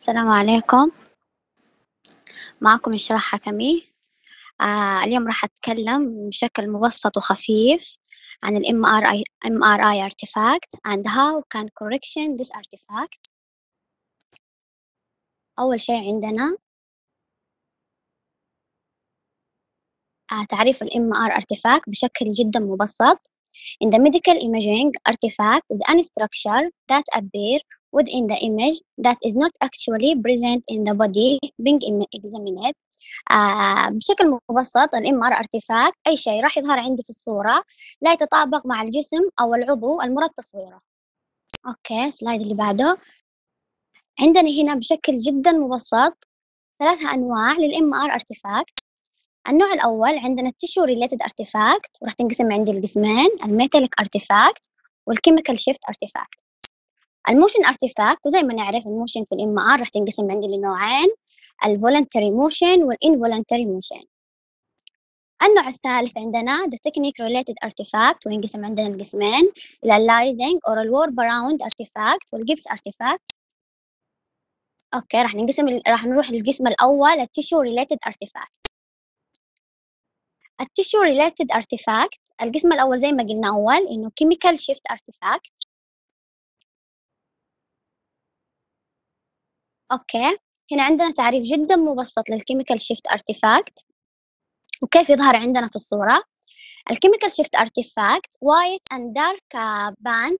السلام عليكم. معكم إشراق حكمي. آه اليوم راح أتكلم بشكل مبسط وخفيف عن ال MRI, MRI artifact and how can correction this artifact. أول شيء عندنا آه تعريف ال MR artifact بشكل جدا مبسط. In the medical imaging, artifact is any structure that appear within the image that is not actually present in the body being examined. آه بشكل مبسط ال MR artifact أي شيء راح يظهر عندي في الصورة لا يتطابق مع الجسم أو العضو المراد تصويره. أوكي slide اللي بعده. عندنا هنا بشكل جدا مبسط ثلاثة أنواع لل MR artifact. النوع الأول عندنا ال tissue related artifact وراح تنقسم عندي لقسمين ال metallic artifact وال chemical shift artifact ال motion artifact وزي ما نعرف ال motion في ال MR راح تنقسم عندي لنوعين ال voluntary motion وال involuntary motion النوع الثالث عندنا the technique related artifact وينقسم عندنا القسمين ال aliasing or ال wrap around artifact وال Gibbs artifact. أوكي راح ننقسم راح نروح للقسم الأول ال tissue related artifact. ال tissue related artifact القسم الأول زي ما قلنا أول إنه chemical shift artifact أوكي. هنا عندنا تعريف جدا مبسط لل chemical shift artifact وكيف يظهر عندنا في الصورة؟ ال chemical shift artifact white and dark band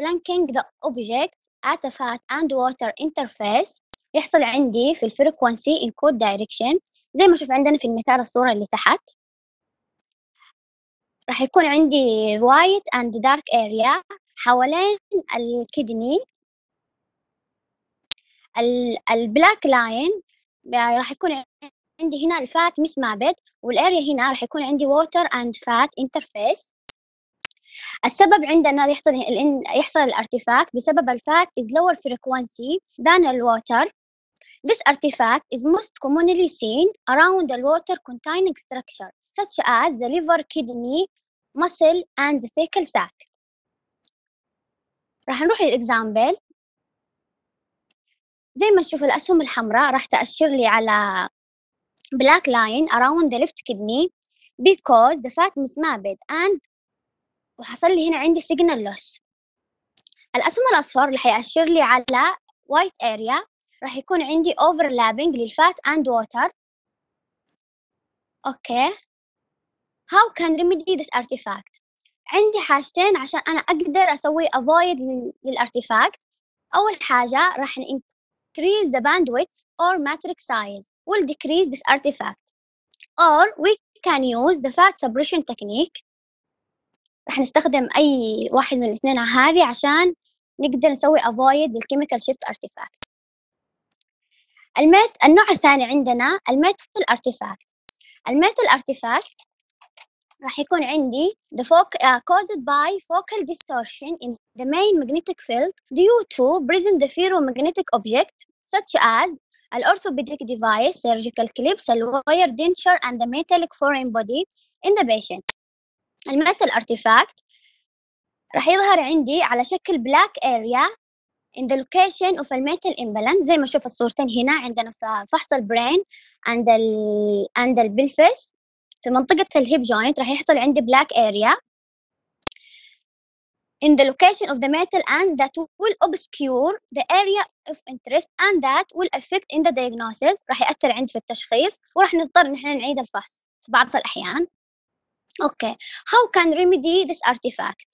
flanking the object at a fat and water interface. يحصل عندي في ال frequency encode direction. زي ما شوف عندنا في المثال الصورة اللي تحت. راح يكون عندي white and dark area حوالين ال kidney ال black line راح يكون عندي هنا ال fat mismapped وال area هنا راح يكون عندي water and fat interface السبب عندنا يحصل يحصل ال artifact بسبب ال fat is lower frequency than water. This artifact is most commonly seen around the water containing structure such as the liver, kidney, muscle and the cecal sac. راح نروح للإكزامبل زي ما نشوف الأسهم الحمراء راح تأشر لي على black line around the left kidney because the fat mismapped and وحصل لي هنا عندي signal loss الأسهم الأصفر اللي حيأشر لي على white area راح يكون عندي overlapping للفات and water أوكي how can remedy this artifact عندي حاجتين عشان أنا أقدر أسوي avoid للارتفاكت أول حاجة راح increase the bandwidth or matrix size will decrease this artifact or we can use the fat suppression technique راح نستخدم أي واحد من الاثنين هذه عشان نقدر نسوي avoid للchemical shift artifact الميت النوع الثاني عندنا الميتال artifact الميتال artifact راح يكون عندي the foc uh, caused by focal distortion in the main magnetic field due to present the ferromagnetic object such as orthopedic device, surgical clips, a wire denture, and the metallic foreign body in the patient. ال metal artifact راح يظهر عندي على شكل black area in the location of metal implants زي ما شوف الصورتين هنا عندنا في فحص ال brain and ال and ال pelvis في منطقة ال hip joint راح يحصل عندي black area in the location of the metal and that will obscure the area of interest and that will affect in the diagnosis راح يأثر عندي في التشخيص وراح نضطر نحن نعيد الفحص في بعض الأحيان. Okay, how can remedy this artifact?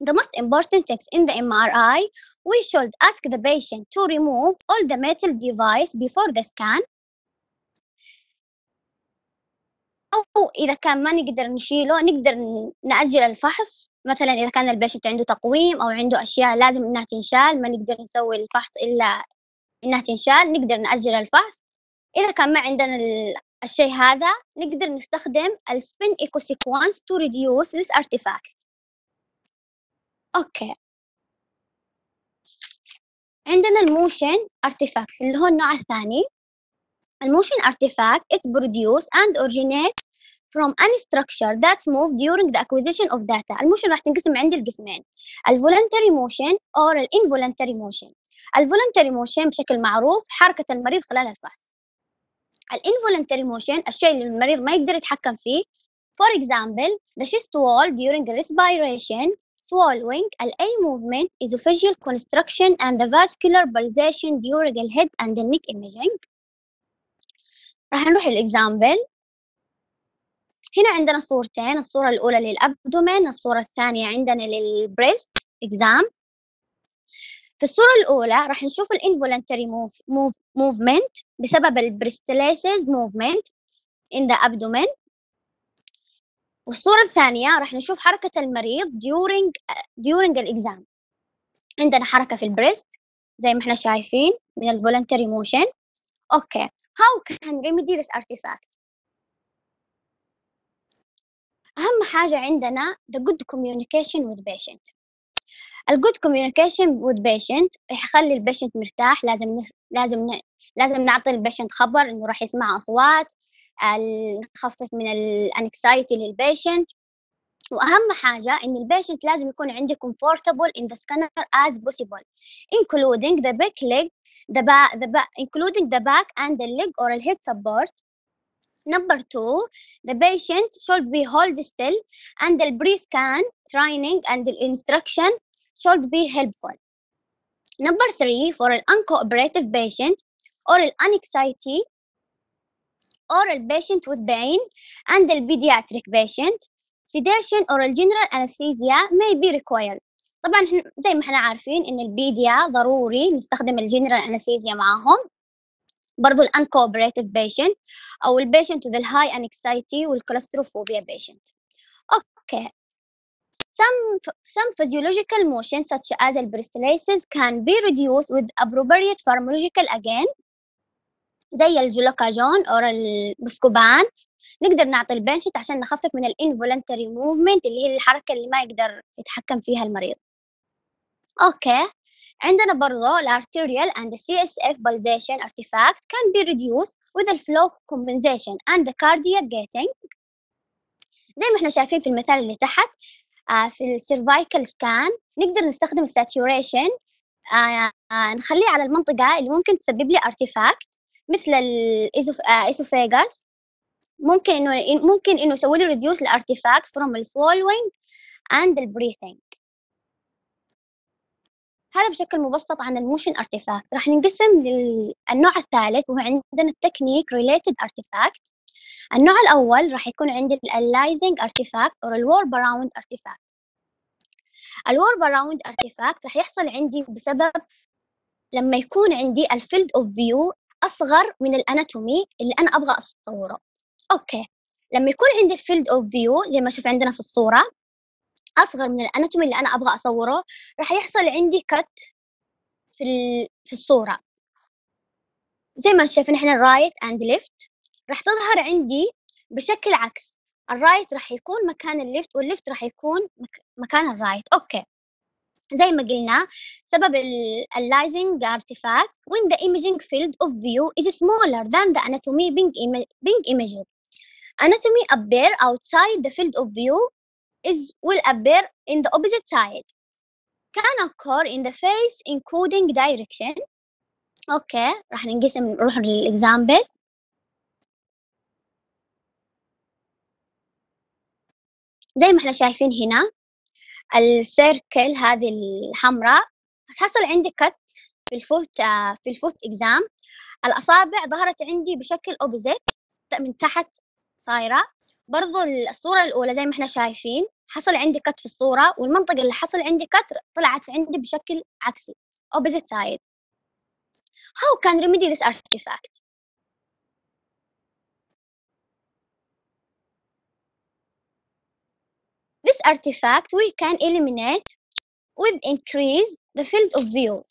The most important things in the MRI, we should ask the patient to remove all the metal device before the scan أو إذا كان ما نقدر نشيله نقدر نأجل الفحص. مثلا إذا كان البيشنت عنده تقويم أو عنده أشياء لازم إنها تنشال ما نقدر نسوي الفحص إلا إنها تنشال نقدر نأجل الفحص. إذا كان ما عندنا الشيء هذا نقدر نستخدم ال spin echo sequence to reduce this artifact. أوكي. عندنا ال motion artifact اللي هو النوع الثاني. ال motion artifact is produced and originates from any structure that move during the acquisition of data ال motion راح تنقسم عندي القسمين ال voluntary motion or ال involuntary motion ال voluntary motion بشكل معروف حركة المريض خلال الفحص ال involuntary motion الشيء اللي المريض ما يقدر يتحكم فيه For example, the chest wall during respiration, swallowing, ال movement, esophageal constriction and the vascular pulsation during the head and the neck imaging. راح نروح لل example هنا عندنا صورتين الصورة الأولى لل abdomen الصورة الثانية عندنا لل breast exam. في الصورة الأولى راح نشوف ال involuntary movement بسبب ال peristalsis movement in the abdomen. والصورة الثانية راح نشوف حركة المريض during during ال exam عندنا حركة في ال breast زي ما إحنا شايفين من ال voluntary motion أوكي. How can remedy this artifact? أهم حاجة عندنا the good communication with patient ال good communication with patient يخلي ال patient مرتاح لازم نس... لازم ن... لازم نعطي ال patient خبر إنه راح يسمع أصوات نخفف من ال anxiety لل patient واهم حاجة ان ال patient لازم يكون عنده comfortable in the scanner as possible including the back leg the back the back including the back and the leg or the head support number two the patient should be hold still and the pre-scan training and the instruction should be helpful number three for an uncooperative patient or an anxiety or a patient with pain and the pediatric patient sedation or general anesthesia may be required طبعا زي ما إحنا عارفين ان البيديا ضروري نستخدم الجنرال انستيزيا معاهم برضو الانكوبريتيف بيشنت أو ال patient with ال high anxiety وال claustrophobia patient أوكي Some, some physiological motions such as the peristalsis can be reduced with appropriate pharmacological agent زي الجلوكاجون أو البسكوبان نقدر نعطي ال patient عشان نخفف من ال involuntary movement اللي هي الحركة اللي ما يقدر يتحكم فيها المريض. أوكي عندنا برضو ال arterial and the CSF pulsation artifact can be reduced with the flow compensation and the cardiac gating. زي ما إحنا شايفين في المثال اللي تحت آه في ال cervical scan نقدر نستخدم ال saturation آه آه نخليه على المنطقة اللي ممكن تسبب لي artifact مثل ال esophagus ممكن إنه ممكن إنه يسوي لي reduce ال artifact from swallowing and the breathing. هذا بشكل مبسط عن ال motion artifact راح ننقسم للنوع الثالث وهو عندنا ال technique related artifact. النوع الأول راح يكون عندي ال aliasing artifact أو ال wrap around artifact. ال wrap around artifact راح يحصل عندي بسبب لما يكون عندي ال field of view أصغر من ال anatomy اللي أنا أبغى أصوره. أوكي. لما يكون عندي ال field of view زي ما شوف عندنا في الصورة أصغر من ال anatomy اللي أنا أبغى أصوره راح يحصل عندي cut في في الصورة. زي ما شايفين إحنا ال right and left راح تظهر عندي بشكل عكس. ال right راح يكون مكان ال left وال left راح يكون مك... مكان ال right أوكي. زي ما قلنا سبب ال aliasing artifact when the imaging field of view is smaller than the anatomy being, being imaged. Anatomy appear outside the field of view is will appear in the opposite side. Can occur in the phase encoding direction. أوكي راح ننقسم نروح لل example زي ما إحنا شايفين هنا ال circle هذه الحمراء حصل عندي cut في ال foot في ال foot exam الأصابع ظهرت عندي بشكل opposite من تحت صايرة برضو الصورة الأولى زي ما إحنا شايفين حصل عندي كت في الصورة والمنطقة اللي حصل عندي كت طلعت عندي بشكل عكسي opposite side how can remedy this artifact This artifact we can eliminate with increase the field of view.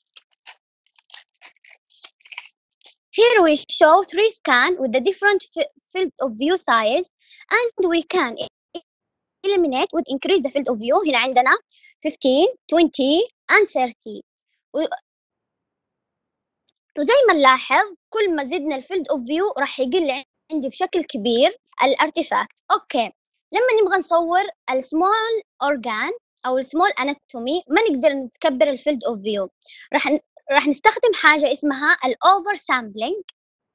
Here we show three scan with the different field of view size and we can eliminate with increase the field of view. هنا عندنا 15 20 and 30 وزي ما نلاحظ كل ما زدنا ال field of view راح يقل عندي بشكل كبير ال artifact أوكي. لما نبغى نصور ال small organ أو ال small anatomy ما نقدر نتكبر ال field of view راح راح نستخدم حاجة اسمها ال over sampling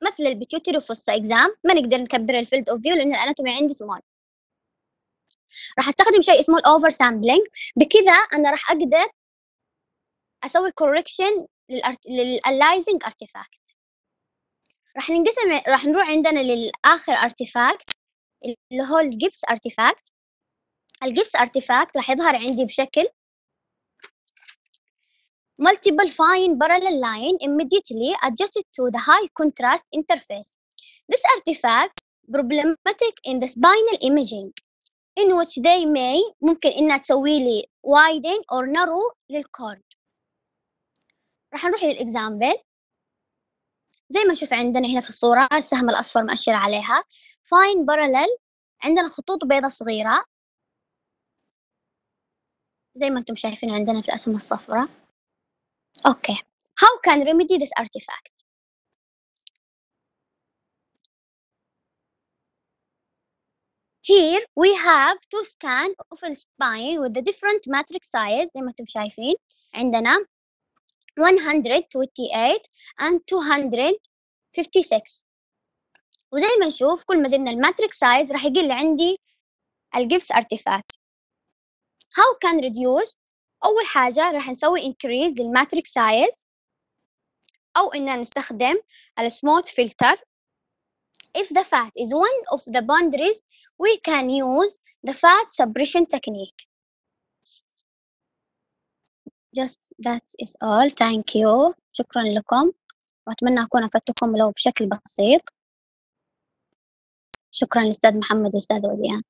مثل ال pituitary fossa exam ما نقدر نكبر ال field of view لأن ال anatomy عندي سمول راح أستخدم شيء اسمه ال over sampling بكذا أنا راح أقدر أسوي correction لل aliasing artifact راح ننقسم راح نروح عندنا للآخر artifact اللي هو ال Gibbs artifact ال Gibbs artifact راح يظهر عندي بشكل multiple fine parallel line immediately adjusted to the high contrast interface. This artifact problematic in the spinal imaging. In which they may ممكن إنها تسوي لي widen or narrow للكورد. راح نروح للإكزامبل زي ما نشوف عندنا هنا في الصورة السهم الأصفر مؤشر عليها fine parallel عندنا خطوط بيضة صغيرة زي ما أنتم شايفين عندنا في الأسهم الصفراء Okay. How can remedy this artifact? Here we have to scan of the spine with the different matrix size زي ما أنتم شايفين. عندنا 128 and 256 وزي ما نشوف كل ما زدنا ال matrix size راح يقل عندي ال Gibbs artifact how can reduce أول حاجة راح نسوي increase لل matrix size أو إننا نستخدم السموث filter if the fat is one of the boundaries we can use the fat suppression technique just that is all thank you شكرا لكم وأتمنى أكون أفدتكم لو بشكل بسيط شكرا لأستاذ محمد وأستاذ وديان